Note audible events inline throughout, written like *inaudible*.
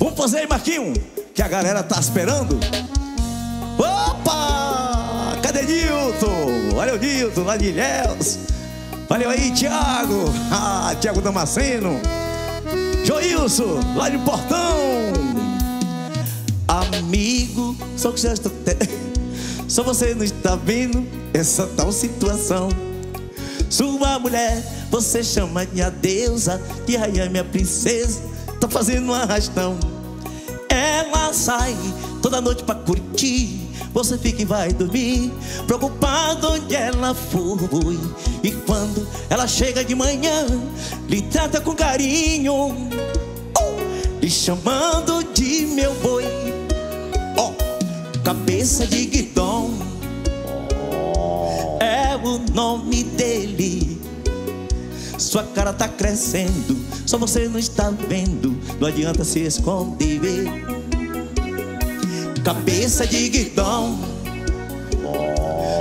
Vamos fazer aí, Marquinho, que a galera tá esperando. Opa! Cadê Nilton? O Nilton lá de Ilhéus. Valeu aí, Thiago. *laughs* Ah, Thiago Damasceno. Joilson, lá de Portão. Amigo, só que já estou. *laughs* Só você não está vendo essa tal situação. Sua mulher, você chama de a deusa, de rainha minha princesa, fazendo um arrastão. Ela sai toda noite pra curtir, você fica e vai dormir, preocupado onde ela foi. E quando ela chega de manhã, lhe trata com carinho, lhe chamando de meu boi. Ó, oh, cabeça de guidão é o nome dele. Sua cara tá crescendo, só você não está vendo. Não adianta se esconder. Cabeça de guidão,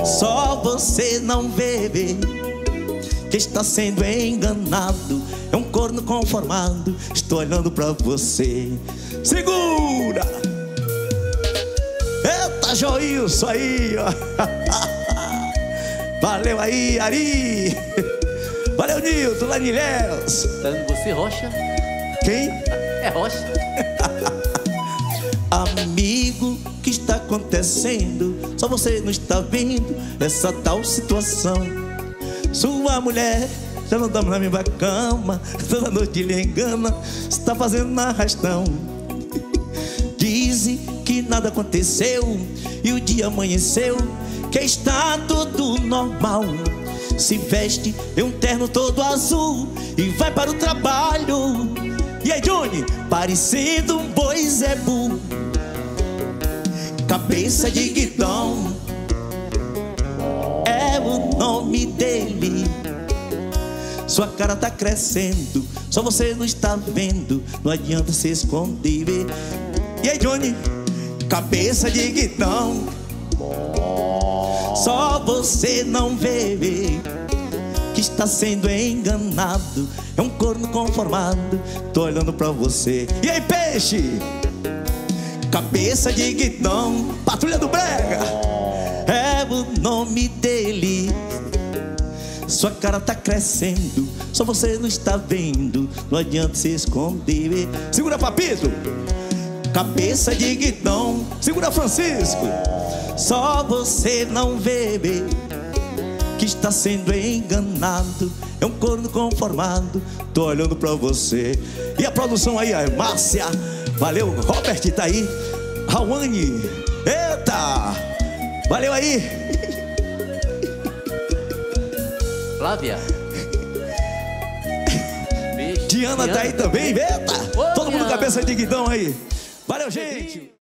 só você não vê. Que está sendo enganado, é um corno conformado. Estou olhando pra você. Segura! Eita, Joilson aí, ó. *laughs* Valeu aí, Ari. Valeu, Nilton, lá de Ilhéus. Tango você rocha? Quem? *laughs* É rocha. *laughs* Amigo, o que está acontecendo? Só você não está vendo essa tal situação. Sua mulher já não dorme na mesma cama, *laughs* toda noite lhe engana, está fazendo arrastão. Dizem que nada aconteceu e o dia amanheceu, que está tudo normal. Se veste em um terno todo azul e vai para o trabalho. E aí, Johnny, parecendo um boi zebu, cabeça de guidão, é o nome dele. Sua cara tá crescendo, só você não está vendo, não adianta se esconder. E aí, Johnny, cabeça de guidão, só você não vê que está sendo enganado. É um corno conformado. Tô olhando pra você. E aí, peixe? Cabeça de guidão, patrulha do brega. É o nome dele. Sua cara tá crescendo, só você não está vendo. Não adianta se esconder. Segura, papito. Cabeça de guidão, segura, Francisco. Só você não vê que está sendo enganado. É um corno conformado. Tô olhando pra você. E a produção aí, a Márcia. Valeu, Robert tá aí. Rawane. Eita! Valeu aí. *laughs* Flávia. Beijo. Diana tá aí também. Eita! Ô, Todo mundo Diana. cabeça de guidão aí. Valeu, gente.